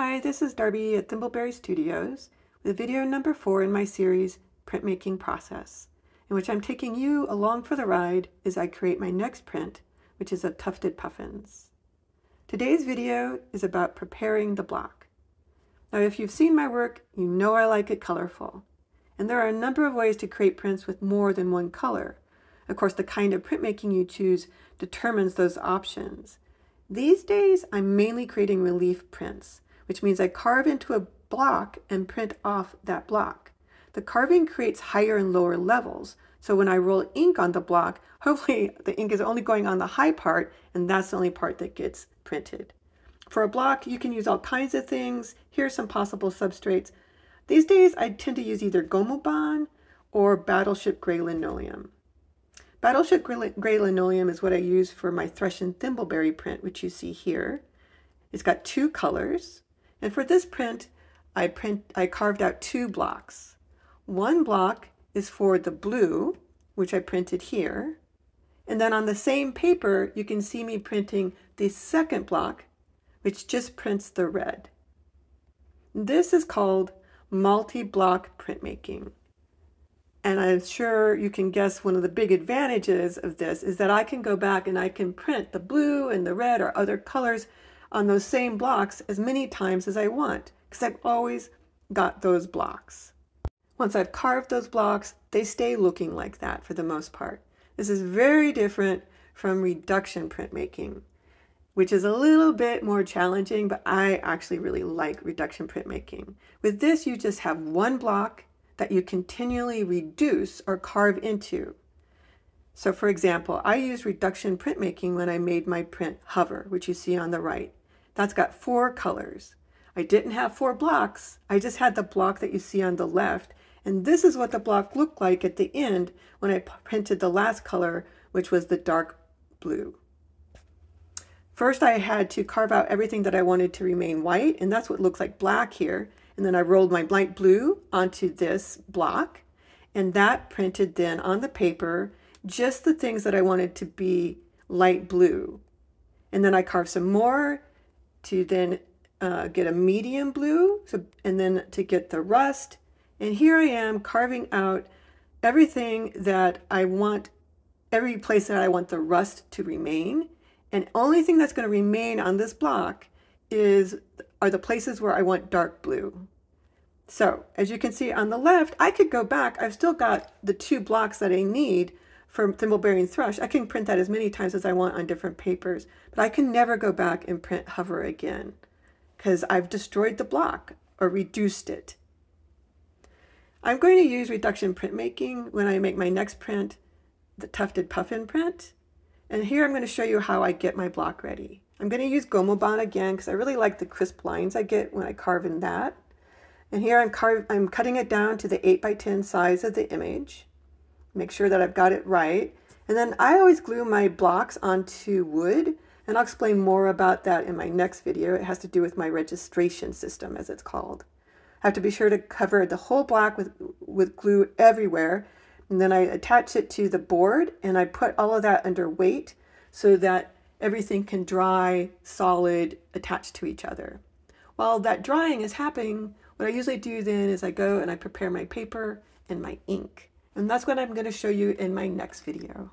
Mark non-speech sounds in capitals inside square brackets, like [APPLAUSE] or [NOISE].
Hi, this is Darby at Thimbleberry Studios with video number four in my series Printmaking Process, in which I'm taking you along for the ride as I create my next print, which is of tufted puffins. Today's video is about preparing the block. Now if you've seen my work, you know I like it colorful. And there are a number of ways to create prints with more than one color. Of course, the kind of printmaking you choose determines those options. These days, I'm mainly creating relief prints, which means I carve into a block and print off that block. The carving creates higher and lower levels. So when I roll ink on the block, [LAUGHS] hopefully the ink is only going on the high part and that's the only part that gets printed. For a block, you can use all kinds of things. Here's some possible substrates. These days, I tend to use either Gomu or Battleship Gray Linoleum. Battleship Gray Linoleum is what I use for my Thrush and Thimbleberry print, which you see here. It's got two colors. And for this print, I, print, I carved out two blocks. One block is for the blue, which I printed here. And then on the same paper, you can see me printing the second block, which just prints the red. This is called multi-block printmaking. And I'm sure you can guess one of the big advantages of this is that I can go back and I can print the blue and the red or other colors on those same blocks as many times as I want because I've always got those blocks. Once I've carved those blocks, they stay looking like that for the most part. This is very different from reduction printmaking, which is a little bit more challenging, but I actually really like reduction printmaking. With this, you just have one block that you continually reduce or carve into. So for example, I used reduction printmaking when I made my print hover, which you see on the right. That's got four colors. I didn't have four blocks. I just had the block that you see on the left. And this is what the block looked like at the end when I printed the last color, which was the dark blue. First, I had to carve out everything that I wanted to remain white, and that's what looks like black here. And then I rolled my light blue onto this block, and that printed then on the paper just the things that I wanted to be light blue. And then I carved some more to then uh, get a medium blue so, and then to get the rust. And here I am carving out everything that I want, every place that I want the rust to remain. And only thing that's going to remain on this block is are the places where I want dark blue. So as you can see on the left, I could go back. I've still got the two blocks that I need for Thimbleberry Thrush. I can print that as many times as I want on different papers, but I can never go back and print hover again because I've destroyed the block or reduced it. I'm going to use reduction printmaking when I make my next print, the tufted puffin print. And here I'm going to show you how I get my block ready. I'm going to use Gomu again because I really like the crisp lines I get when I carve in that. And here I'm, I'm cutting it down to the 8 by 10 size of the image make sure that I've got it right. And then I always glue my blocks onto wood, and I'll explain more about that in my next video. It has to do with my registration system, as it's called. I have to be sure to cover the whole block with, with glue everywhere, and then I attach it to the board, and I put all of that under weight so that everything can dry, solid, attached to each other. While that drying is happening, what I usually do then is I go and I prepare my paper and my ink. And that's what I'm going to show you in my next video.